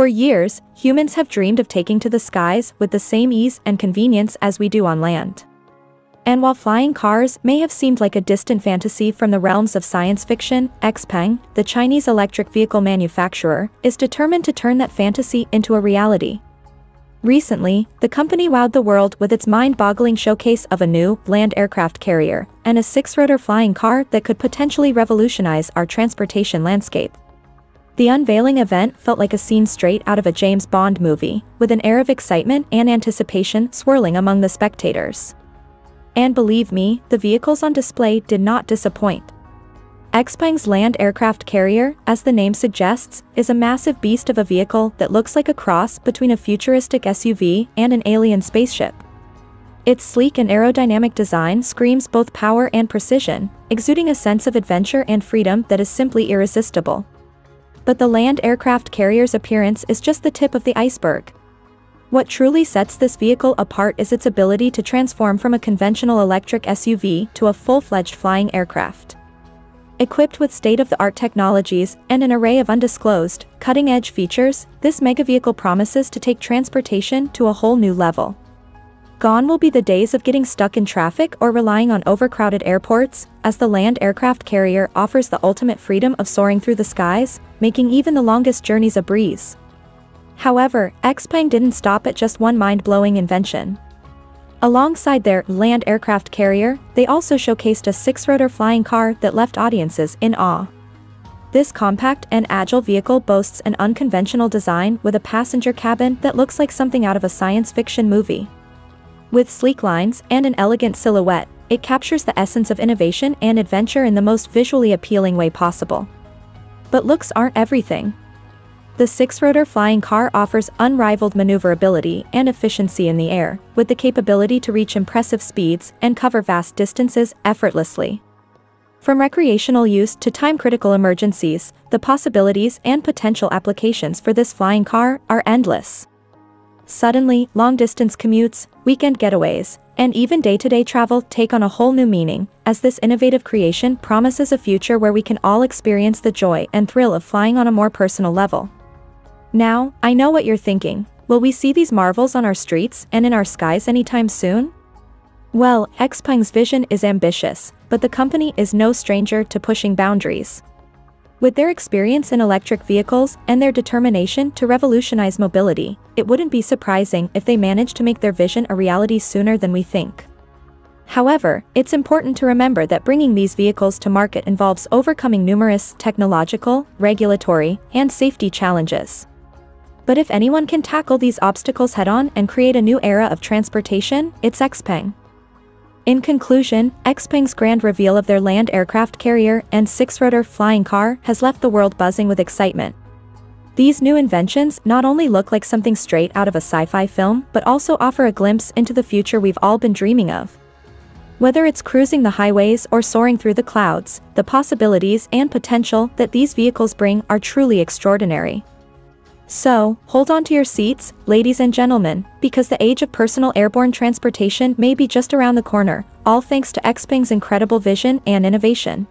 For years, humans have dreamed of taking to the skies with the same ease and convenience as we do on land. And while flying cars may have seemed like a distant fantasy from the realms of science fiction, XPeng, the Chinese electric vehicle manufacturer, is determined to turn that fantasy into a reality. Recently, the company wowed the world with its mind-boggling showcase of a new, land aircraft carrier, and a six-rotor flying car that could potentially revolutionize our transportation landscape. The unveiling event felt like a scene straight out of a James Bond movie, with an air of excitement and anticipation swirling among the spectators. And believe me, the vehicles on display did not disappoint. Xpeng's land aircraft carrier, as the name suggests, is a massive beast of a vehicle that looks like a cross between a futuristic SUV and an alien spaceship. Its sleek and aerodynamic design screams both power and precision, exuding a sense of adventure and freedom that is simply irresistible. But the land aircraft carrier's appearance is just the tip of the iceberg. What truly sets this vehicle apart is its ability to transform from a conventional electric SUV to a full-fledged flying aircraft. Equipped with state-of-the-art technologies and an array of undisclosed, cutting-edge features, this mega vehicle promises to take transportation to a whole new level. Gone will be the days of getting stuck in traffic or relying on overcrowded airports, as the land aircraft carrier offers the ultimate freedom of soaring through the skies, making even the longest journeys a breeze. However, Xpeng didn't stop at just one mind-blowing invention. Alongside their land aircraft carrier, they also showcased a six-rotor flying car that left audiences in awe. This compact and agile vehicle boasts an unconventional design with a passenger cabin that looks like something out of a science fiction movie. With sleek lines and an elegant silhouette, it captures the essence of innovation and adventure in the most visually appealing way possible. But looks aren't everything. The six-rotor flying car offers unrivaled maneuverability and efficiency in the air, with the capability to reach impressive speeds and cover vast distances effortlessly. From recreational use to time-critical emergencies, the possibilities and potential applications for this flying car are endless. Suddenly, long-distance commutes, weekend getaways, and even day-to-day -day travel take on a whole new meaning, as this innovative creation promises a future where we can all experience the joy and thrill of flying on a more personal level. Now, I know what you're thinking, will we see these marvels on our streets and in our skies anytime soon? Well, Xpeng's vision is ambitious, but the company is no stranger to pushing boundaries. With their experience in electric vehicles and their determination to revolutionize mobility, it wouldn't be surprising if they manage to make their vision a reality sooner than we think. However, it's important to remember that bringing these vehicles to market involves overcoming numerous technological, regulatory, and safety challenges. But if anyone can tackle these obstacles head-on and create a new era of transportation, it's Xpeng. In conclusion, Xpeng's grand reveal of their land aircraft carrier and six-rotor flying car has left the world buzzing with excitement. These new inventions not only look like something straight out of a sci-fi film but also offer a glimpse into the future we've all been dreaming of. Whether it's cruising the highways or soaring through the clouds, the possibilities and potential that these vehicles bring are truly extraordinary. So, hold on to your seats, ladies and gentlemen, because the age of personal airborne transportation may be just around the corner, all thanks to Xpeng's incredible vision and innovation.